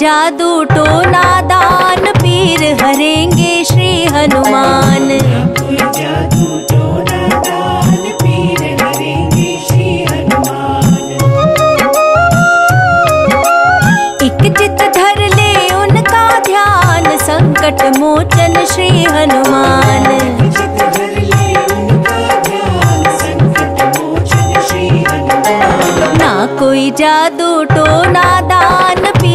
जादू टोना दान पीर हरेंगे श्री हनुमान। जादू पीर हरेंगे हनुमान धर ले उनका ध्यान, संकट मोचन श्री हनुमान। ना कोई जादू टोना दान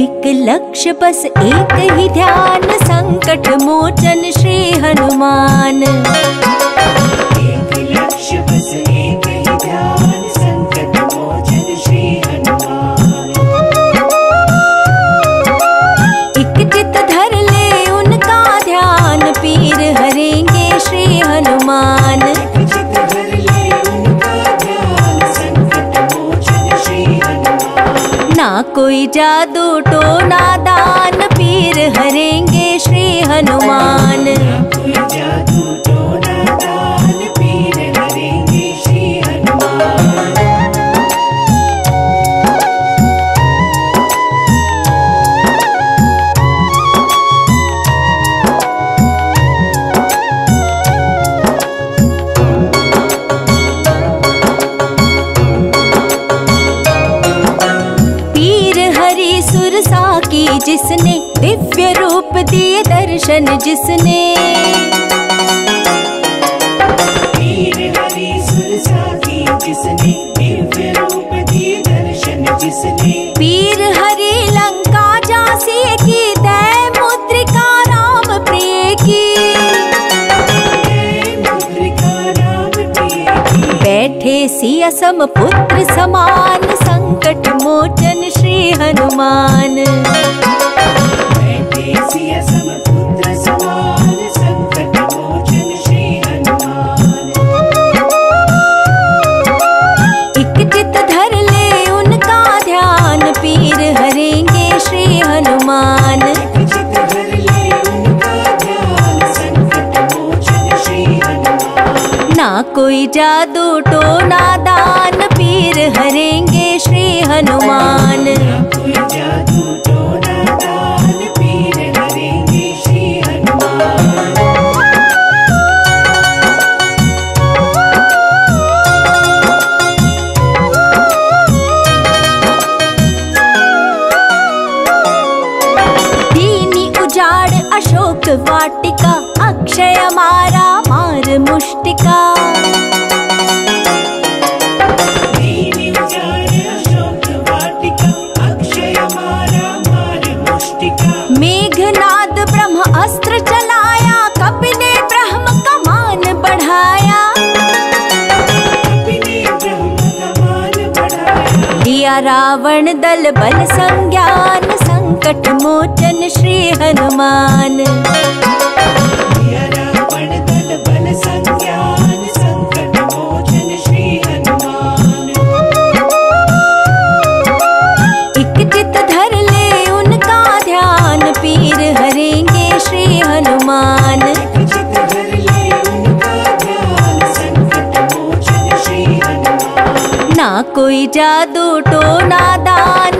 एक लक्ष्य बस एक ही ध्यान संकट मोचन श्री हनुमान। जादू टोना दान पीर हरेंगे श्री हनुमान। दर्शन जिसने पीर हरि लंका जासी की दय मुद्रिका राम प्रिय की। बैठे सी असम पुत्र समान संकट मोचन श्री हनुमान। बैठे सी असम कोई जादू टोना दान पीर हरेंगे श्री हनुमान। रावण दल बल संज्ञान संकट मोचन श्री हनुमान। जादू टोना दान।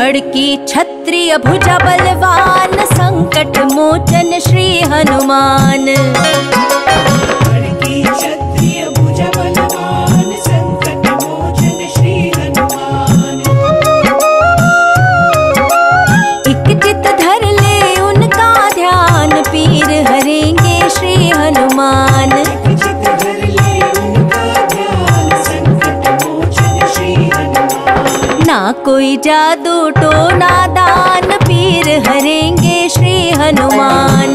खड़की क्षत्रिय भुजा बलवान संकट मोचन श्री हनुमान। जादू टोना दान पीर हरेंगे श्री हनुमान।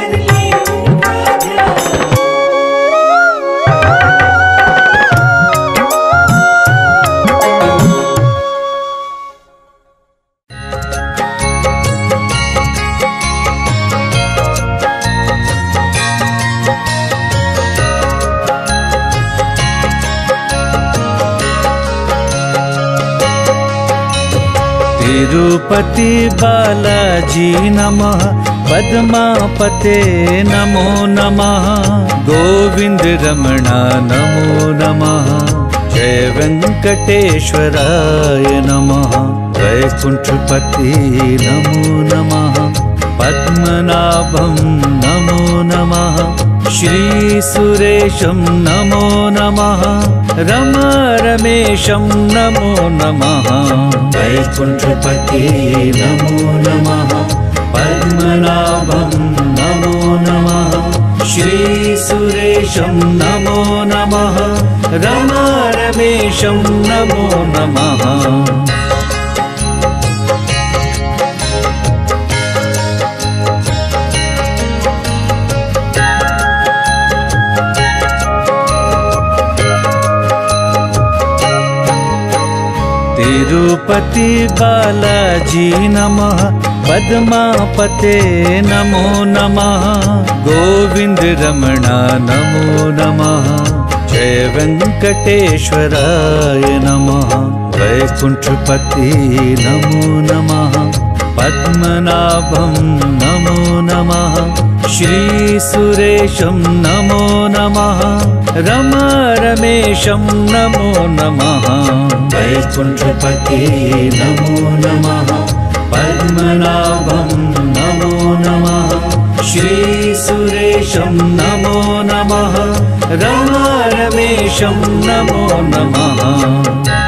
तिरुपति बालाजी नमः। पद्मापते नमो नमः। गोविन्द रमणा नमो नमः। जय वेङ्कटेश्वराय नमः। वैकुण्ठपति नमो नमः पद्मनाभं नमो नमः श्रीसुरेशं नमो नमः रमारमेशं नमो नमः। वैकुण्ठपति नमो नमः पद्मनाभं नमो नमः श्रीसुरेशं नमो नमः रमारमेशं नमो नमः तिरुपति बालाजी नमः। पद्मापते नमो नमः। गोविन्द रमणा नमो नमः। जय वेङ्कटेश्वराय नमः। वैकुण्ठपति नमो नमः। पद्मनाभं नमो नमः। श्रीसुरेशं नमो नमः। रमारमेशं नमो नमः वैकुण्ठपति नमो नमः पद्मनाभं नमो नमः श्रीसुरेशं नमो नमः रमारमेशं नमो नमः